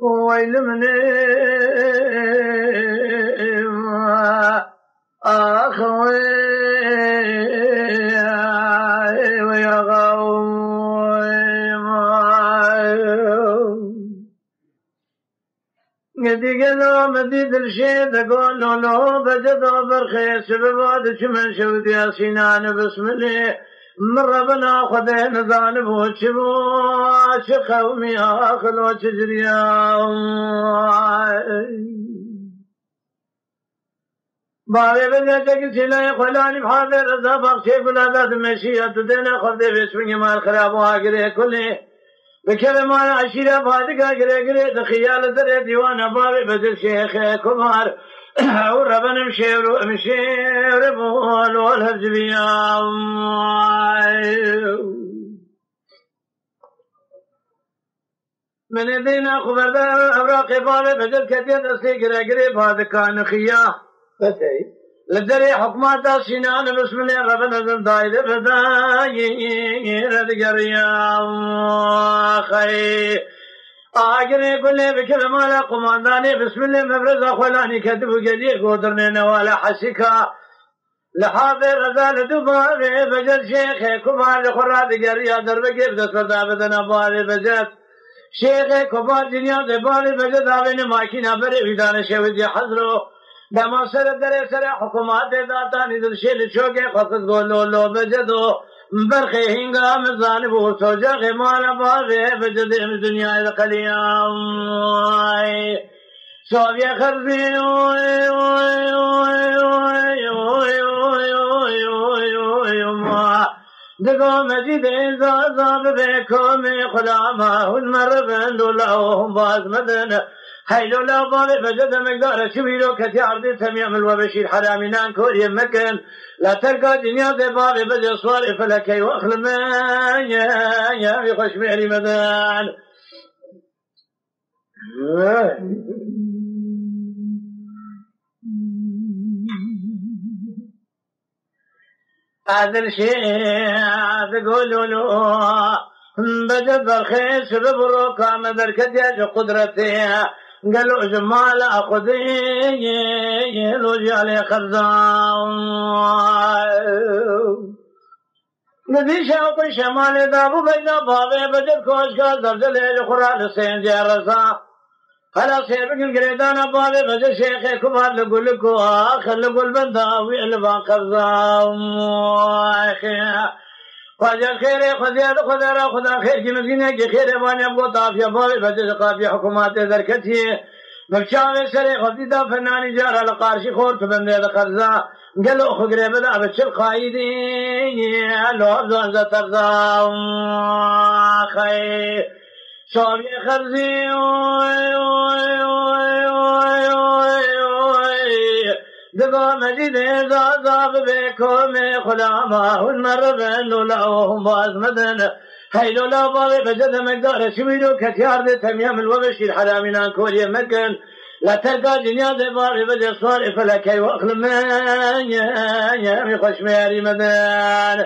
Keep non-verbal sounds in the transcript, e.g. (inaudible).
ويل مني مديد الشيد أقول له لو بجد برخيص ببعد من شوت يا سنان بسم الله. مرة بنا خذين ذانب وشبو شخومي اخل وشجريا بابي بنتك سلاي خلاني بحاضر رضا بخشي كل هذا مشيئة دينا خذي بسمي مال خراب وهاقري كله بكلمان عشيرة فاتقا قري قري تخيال دري ديوان بابي بدل شيخ كمار. (clears throat) وربنا مشير مشير بول والهرج بيام. من يدينا خبردار أوراق بابي بدل كتير أسي قري قري فاتقا نخيا. بس لدري حكمات سنان بسم الله ربنا زندايد بداي رد قريام خي آگرے کلے بکر مالا قماندانی بسم الله مبرز اخوالانی کتب قدیر قدرنے نوالا حسکا لحاظر رضا لدبارے بجد شیخ کمار خراد گریا در بگیر دست دابدنا بارے بجد. شیخ کمار دنیا دے بارے بجد آوین ماکینا برے ویدان شوید حضرو. دما سر در سر حکومات داتا نیدل شیل شوکے خطت گولو لو بجدو برخی ہنگام ظالب و سوجا غمال بازے بجد ہم دنیا القلیام سویا خرزین اوئے اوئے اوئے اوئے اوئے اوئے اوئے اوئے اوئے اوئے دگو مجید عذاب بے میں خدا ما ہن مربند لہو باز مدن۔ هيلو لا ضال فجد مقدار شبيلو كتي عرضي تميم الوبشير حرامنان كوري مكن لا تلقى دنيا ذي بابي بدي صواري فلكي واخل يا يا خوش مهري مدان هذا الشيء تقولوا له بدب الخيس ببروكا مدركة يا قدرتي قالوا جمال أخذي لوجي عليه خرزان ندیش او پر شمال دا بو بیدا باوے بجر کوش کا زرزل ہے جو قرآن حسین جے رسا خلا سیب کن گریدانا باوے بجر شیخ کبار لگل کو آخر لگل بندہ ویل باقر زاو خدا خدا را خدا خیر کی مزینه کی خیر وانی ابو طافیا بابے بجر قافی حکومت درکتی. مبشاوي سري خديدا فناني جار على قارشي خور تبندي هذا قرزا قالوا اخو قريب لا بتشل قايدي لو ابزان زترزا خي صابي خرزي دقا مجيد زازاب بكم خلامه المربن لهم باز مدن هيلو لا بابي بجد مقدار شويلو كتيار دي تميام الوبشير حرامنا كوريا مكن لا تلقى دنيا دي باري بدي صار فلكي واخل من يا يا خوش مياري مدان